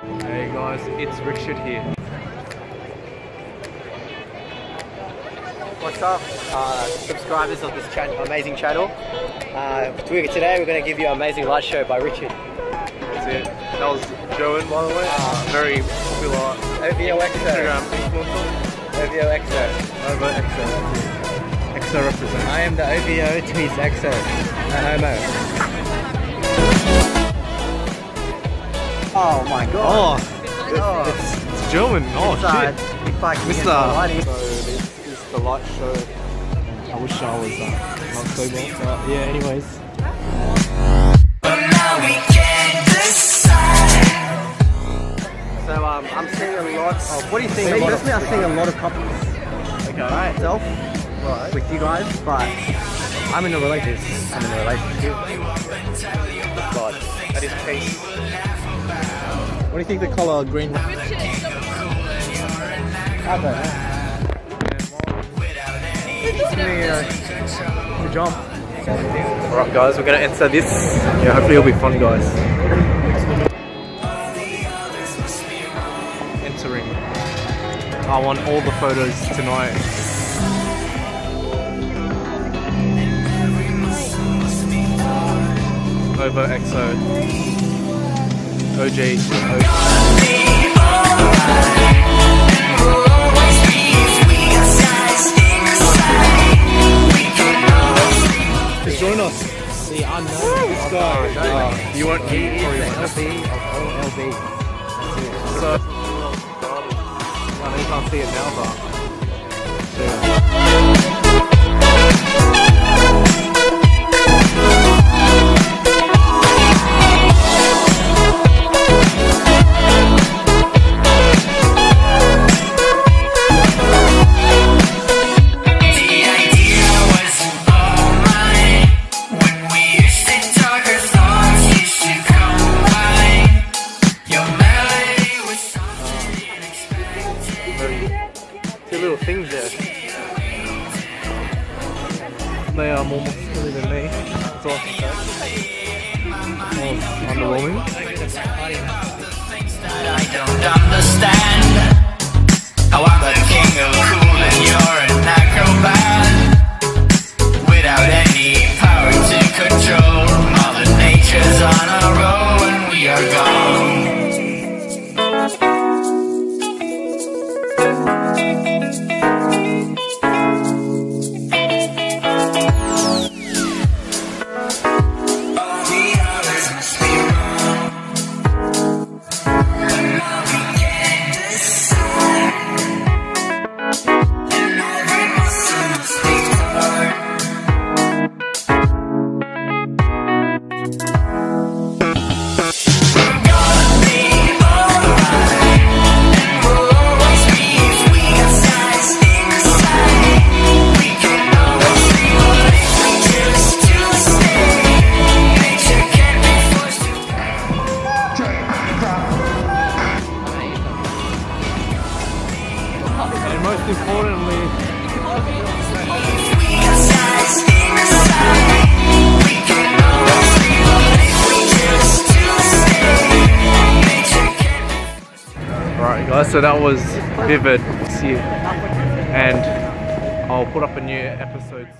Hey guys, it's Richard here. What's up, uh, subscribers of this chan amazing channel? Uh, today we're going to give you an amazing light show by Richard. That's it. That was Joan, by the way. Uh, very popular OVO Instagram influencer. OVO EXO. Over EXO. EXO represents. I am the OVO to his EXO. No homo. Oh my god. Oh, it's, it's German. Oh shit. we fucking Mr. get the lighting. So this is the light show. I wish I was uh, not sober, but yeah. Anyways. So um, I'm seeing a lot of, what do you think? Personally, I'm seeing a lot of couples. Okay. By itself, right. with you guys, but I'm in a relationship. I'm in a relationship. God. That is peace. What do you think the color green? I don't know. Good job. Alright guys, we're gonna enter this. Yeah, hopefully it'll be fun guys. Entering. I want all the photos tonight. Over EXO. OG. Just join us. See, I know this guy. Uh, you won't He eat is for the LB of OLB. So, I know you can't see it now, but yeah. Little things there. They are more muscular than me. That's all. Oh, underwhelming. I don't understand Nature can't be alright guys, so that was Vivid. And I'll put up a new episode soon.